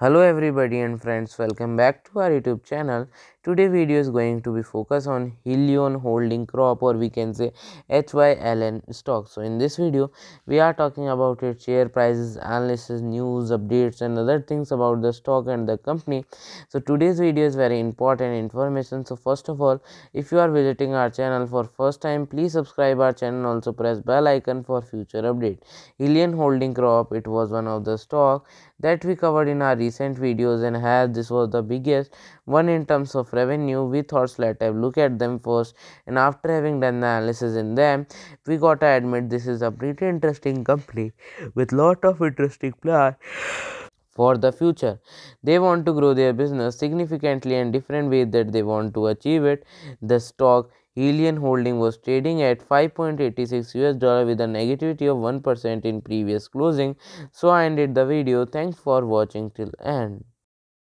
hello everybody and friends welcome back to our youtube channel. Today video is going to be focused on Hyliion holding crop or we can say HYLN stock. So in this video we are talking about its share prices analysis news updates and other things about the stock and the company. So today's video is very important information. So first of all if you are visiting our channel for first time please subscribe our channel. Also press bell icon for future update. Hyliion holding crop it was one of the stock that we covered in our recent videos and as this was the biggest one in terms of revenue. We thought let us have look at them first. And after having done the analysis in them we got to admit this is a pretty interesting company with lot of interesting plan for the future they want to grow their business significantly and different ways that they want to achieve it the stock Hyliion holding was trading at 5.86 US dollar with a negativity of 1% in previous closing. So I ended the video. Thanks for watching till end.